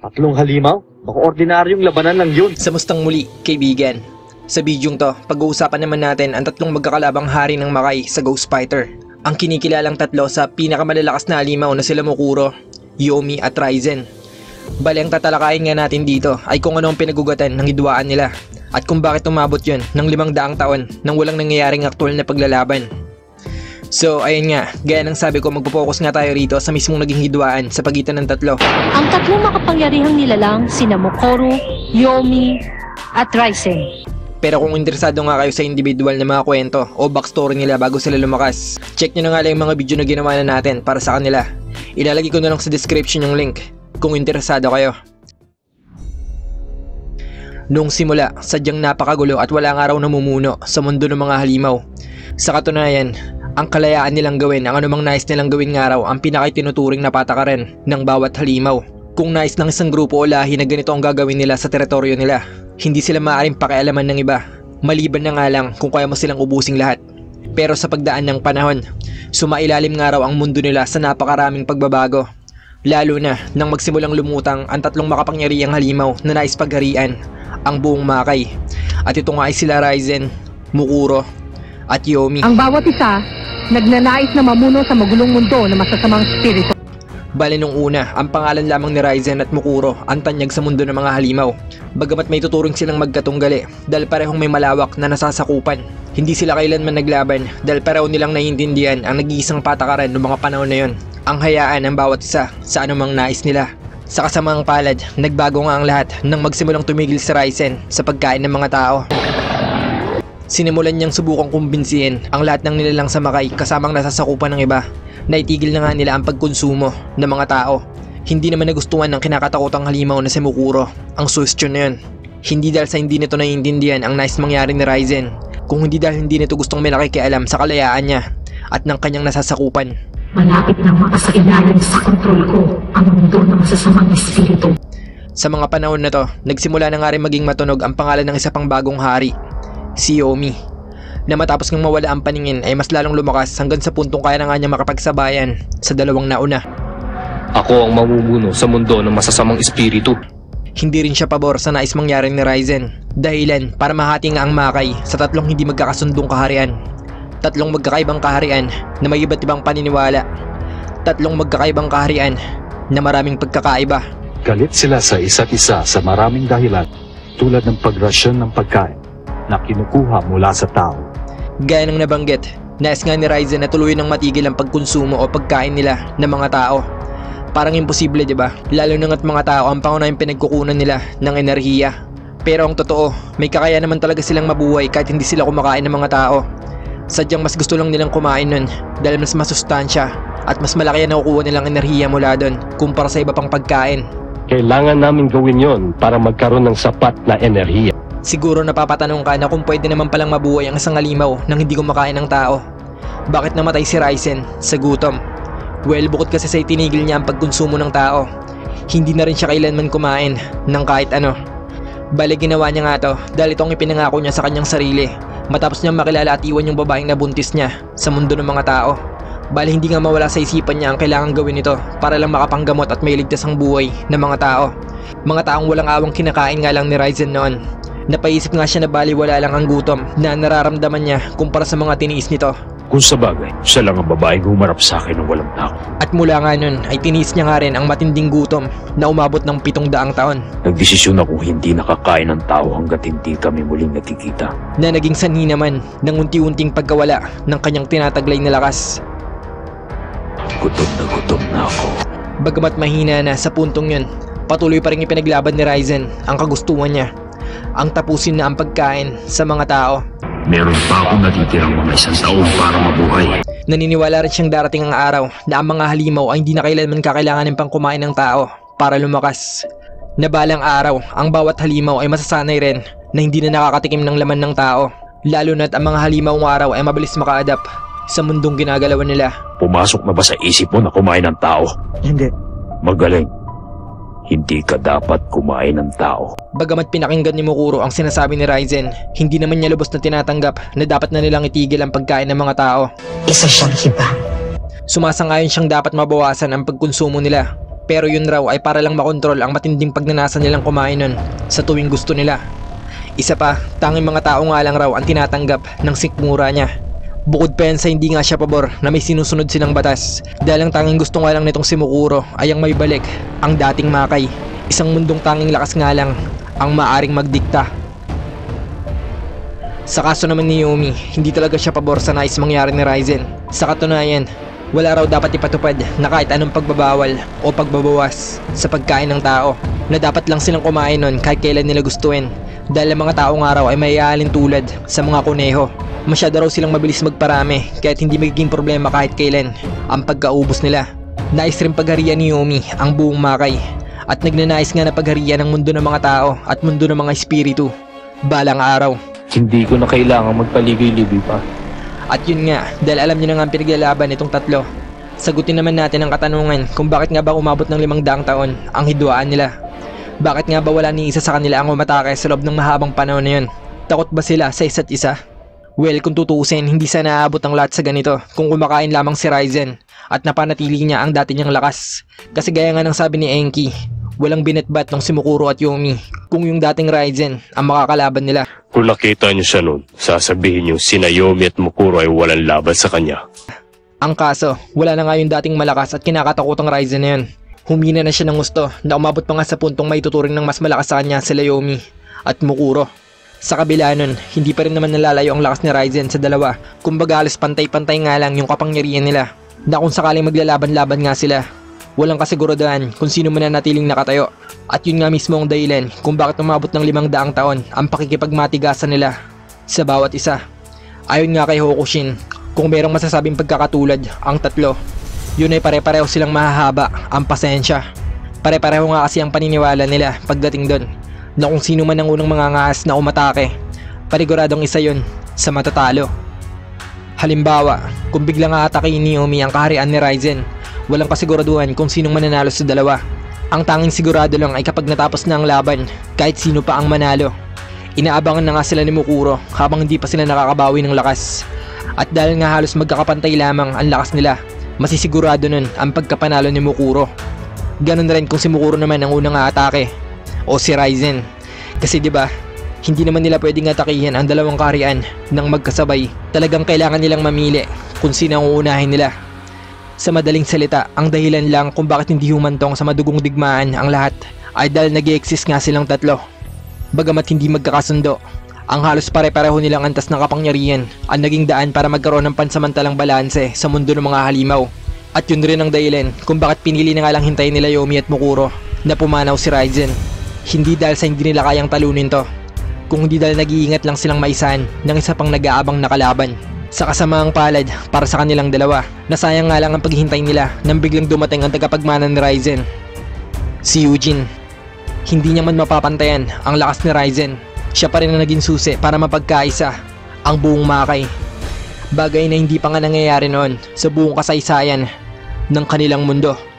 Tatlong halimaw? Baka ordinaryong labanan lang yun. Sa mustang muli, kaibigan. Sa bidyong to, pag-uusapan naman natin ang tatlong magkakalabang hari ng Makay sa Ghost Fighter. Ang kinikilalang tatlo sa pinakamalalakas na halimaw na sila Mukuro, Yomi at Ryzen. Bali ang tatalakayin nga natin dito ay kung ano ang pinagugatan ng hidwaan nila at kung bakit umabot yun ng limang daang taon nang walang nangyayaring aktual na paglalaban. So ayun nga, gaya ng sabi ko magpo-focus nga tayo rito sa mismong naging hidwaan sa pagitan ng tatlo. Ang tatlong makapangyarihang nilalang sina Mokoro, Yomi, at Ryzen. Pero kung interesado nga kayo sa individual na mga kwento o backstory nila bago sila lumakas, check nyo na nga lang yung mga video na ginawa na natin para sa kanila. Ilalagay ko na lang sa description yung link kung interesado kayo. Noong simula, sadyang napakagulo at wala nga raw namumuno sa mundo ng mga halimaw. Sa katunayan, ang kalayaan nilang gawin ang anumang nais nilang gawin nga raw ang pinakitinuturing na patakaran ng bawat halimaw. Kung nais ng isang grupo o lahi na ganito ang gagawin nila sa teritoryo nila, hindi sila maaaring pakialaman ng iba. Maliban na nga lang kung kaya mo silang ubusing lahat. Pero sa pagdaan ng panahon, sumailalim nga raw ang mundo nila sa napakaraming pagbabago. Lalo na nang magsimulang lumutang ang tatlong makapangyarihang halimaw na nais pagharian, ang buong Makay. At ito nga ay sila Ryzen, Mukuro, at Yomi. Ang bawat isa, nagnanais na mamuno sa magulong mundo na masasamang spirito. Bale nung una, ang pangalan lamang ni Ryzen at Mukuro ang tanyag sa mundo ng mga halimaw. Bagamat may tuturing silang magkatunggali dahil parehong may malawak na nasasakupan. Hindi sila kailanman naglaban dahil pareho nilang naiintindihan ang nag-iisang patakaran noong mga panahon na yon. Ang hayaan ng bawat isa sa anumang nais nila. Sa kasamang palad, nagbago nga ang lahat nang magsimulang tumigil si Ryzen sa pagkain ng mga tao. Sinimulan niyang subukang kumbinsihin ang lahat ng nilalang sa Makay kasamang nasasakupan ng iba na itigil na nga nila ang pagkonsumo ng mga tao. Hindi naman nagustuhan ng kinakatakotang halimaw na si Mukuro ang suggestion na yun. Hindi dahil sa hindi nito naiintindihan ang nice mangyari ni Ryzen, kung hindi dahil hindi nito gustong may nakikialam sa kalayaan niya at ng kanyang nasasakupan. Malapit nang makasailalim sa kontrol ko ang mundo ng masasamang espiritu. Sa mga panahon na to, nagsimula na nga rin maging matunog ang pangalan ng isa pang bagong hari, si Yomi. Na matapos ng mawala ang paningin ay mas lalong lumakas hanggang sa puntong kaya na nga niya makapagsabayan sa dalawang nauna. Ako ang mamumuno sa mundo ng masasamang espiritu. Hindi rin siya pabor sa nais mangyari ni Ryzen. Dahilan para mahati nga ang Makay sa tatlong hindi magkakasundong kaharian. Tatlong magkakaibang kaharian na may iba't ibang paniniwala. Tatlong magkakaibang kaharian na maraming pagkakaiba. Galit sila sa isa't isa sa maraming dahilan tulad ng pagrasyon ng pagkain na kinukuha mula sa tao. Gaya ng nabanggit, nais nga ni Ryzen na tuluyan ng matigil ang pagkonsumo o pagkain nila ng mga tao. Parang imposible, di ba? Lalo na nga't mga tao ang pangunahing pinagkukunan nila ng enerhiya. Pero ang totoo, may kakaya naman talaga silang mabuhay kahit hindi sila kumakain ng mga tao. Sadyang mas gusto lang nilang kumain nun dahil mas masustansya at mas malaki ang nakukuha nilang enerhiya mula doon kumpara sa iba pang pagkain. Kailangan namin gawin yon para magkaroon ng sapat na enerhiya. Siguro napapatanong ka na kung pwede naman palang mabuhay ang isang halimaw nang hindi kumakain ng tao. Bakit namatay si Ryzen sa gutom? Well, bukod kasi sa itinigil niya ang pagkonsumo ng tao, hindi na rin siya kailanman kumain ng kahit ano. Bale ginawa niya nga to dahil itong ipinangako niya sa kanyang sarili matapos niyang makilala at iwan yung babaeng nabuntis niya sa mundo ng mga tao. Bale hindi nga mawala sa isipan niya ang kailangang gawin nito para lang makapanggamot at mailigtas ang buhay ng mga tao. Mga taong walang awang kinakain nga lang ni Ryzen noon. Napaisip nga siya na baliwala lang ang gutom na nararamdaman niya kumpara sa mga tiniis nito. Kung sa bagay, siya lang ang babaeng humarap sa akin ng walang takot. At mula nga nun ay tiniis niya nga rin ang matinding gutom na umabot ng pitong daang taon Nagdesisyon ako hindi nakakain ng tao hanggat hindi kami muling nakikita. na naging sanhi naman ng unti-unting pagkawala ng kanyang tinataglay na lakas. Gutom na gutom na ako. Bagamat mahina na sa puntong yun, patuloy pa rin ipinaglaban ni Ryzen ang kagustuhan niya. Ang tapusin na ang pagkain sa mga tao. Meron pa akong natitirang mga isang taon para mabuhay. Naniniwala rin siyang darating ang araw na ang mga halimaw ay hindi na kailanman kakailanganin pang kumain ng tao para lumakas. Na balang araw, ang bawat halimaw ay masasanay rin na hindi na nakakatikim ng laman ng tao. Lalo na't ang mga halimaw ng araw ay mabilis maka-adapt sa mundong ginagalawan nila. Pumasok na ba sa isip mo na kumain ng tao? Hindi. Magaling. Hindi ka dapat kumain ng tao. Bagamat pinakinggan ni Mukuro ang sinasabi ni Ryzen, hindi naman niya lubos na tinatanggap na dapat na nilang itigil ang pagkain ng mga tao. Isa siyang hiba. Sumasangayon siyang dapat mabawasan ang pagkonsumo nila. Pero yun raw ay para lang makontrol ang matinding pagnanasa nilang kumain nun sa tuwing gusto nila. Isa pa, tanging mga tao nga lang raw ang tinatanggap ng sikmura niya. Bukod pa yan sa hindi nga siya pabor na may sinusunod silang batas dahil ang tanging gusto nga lang nitong si Mukuro ay ang may balik ang dating makay. Isang mundong tanging lakas nga lang ang maaring magdikta. Sa kaso naman ni Yumi, hindi talaga siya pabor sa nais mangyari ni Ryzen. Sa katunayan, wala raw dapat ipatupad na kahit anong pagbabawal o pagbabawas sa pagkain ng tao na dapat lang silang kumain nun kahit kailan nila gustuin dahil ang mga tao nga raw ay mayaalin tulad sa mga kuneho. Masyado raw silang mabilis magparami kahit hindi magiging problema kahit kailan ang pagkaubos nila. Nais rin pagharian ni Yumi ang buong makay at nagnanais nga na pagharian ng mundo ng mga tao at mundo ng mga espiritu. Balang araw. Hindi ko na kailangang magpaligoy-ligoy pa. At yun nga, dahil alam niyo na nga ang pinaglalaban itong tatlo. Sagutin naman natin ang katanungan kung bakit nga ba umabot ng limang daang taon ang hidwaan nila. Bakit nga ba wala ni isa sa kanila ang umatake sa loob ng mahabang panahon na yun? Takot ba sila sa isa't isa? Well, kung tutuusin, hindi sana naabot ang lahat sa ganito kung kumakain lamang si Ryzen at napanatili niya ang dati niyang lakas. Kasi gaya nga ng sabi ni Enki, walang binatbat ng si Mukuro at Yomi kung yung dating Ryzen ang makakalaban nila. Kung nakita niyo siya nun, sasabihin niyo si Naomi at Mukuro ay walang laban sa kanya. Ang kaso, wala na nga yung dating malakas at kinakatakutang Ryzen na yun. Humina na siya ng gusto na umabot pa nga sa puntong may tuturing ng mas malakas sa kanya si Yomi at Mukuro. Sa kabila nun, hindi pa rin naman nalalayo ang lakas ni Ryzen sa dalawa. Kumbaga alas pantay-pantay nga lang yung kapangyarihan nila. Na kung sakaling maglalaban-laban nga sila, walang kasigurudahan kung sino man natiling nakatayo. At yun nga mismo ang dahilan kung bakit umabot ng limang daang taon ang pakikipagmatigasan nila sa bawat isa. Ayon nga kay Hokushin, kung merong masasabing pagkakatulad ang tatlo, yun ay pare-pareho silang mahahaba ang pasensya. Pare-pareho nga kasi ang paniniwala nila pagdating doon na kung sino man ang unang mga ngas na umatake, paniguradong isa yun sa matatalo. Halimbawa, kung biglang aatakin ni Yumi ang kaharian ni Ryzen, walang kasiguraduhan kung sinong mananalo sa dalawa. Ang tanging sigurado lang ay kapag natapos na ang laban, kahit sino pa ang manalo. Inaabangan na nga sila ni Mukuro habang hindi pa sila nakakabawi ng lakas. At dahil nga halos magkakapantay lamang ang lakas nila, masisigurado nun ang pagkapanalo ni Mukuro. Ganon rin kung si Mukuro naman ang unang aatake o si Ryzen. Kasi 'di ba, hindi naman nila pwedeng atakihin ang dalawang kaharian ng magkasabay. Talagang kailangan nilang mamili kung sino ang uunahin nila. Sa madaling salita, ang dahilan lang kung bakit hindi humantong sa madugong digmaan ang lahat ay dahil nag exist nga silang tatlo. Bagamat hindi magkakasundo, ang halos pare-pareho nilang antas ng kapangyarihan ang naging daan para magkaroon ng pansamantalang balanse sa mundo ng mga halimaw. At yun rin ang dahilan kung bakit pinili na nga lang hintayin nila Yomi at Mukuro na pumanaw si Ryzen. Hindi dahil sa hindi nila kayang talunin to, kung hindi dahil nag-iingat lang silang maisan ng isa pang nag-aabang na kalaban. Sa kasamaang palad para sa kanilang dalawa, nasayang nga lang ang paghihintay nila nang biglang dumating ang tagapagmana ni Ryzen. Si Eugene. Hindi niya man mapapantayan ang lakas ni Ryzen. Siya pa rin ang naging susi para mapagkaisa ang buong makay. Bagay na hindi pa nga nangyayari noon sa buong kasaysayan ng kanilang mundo.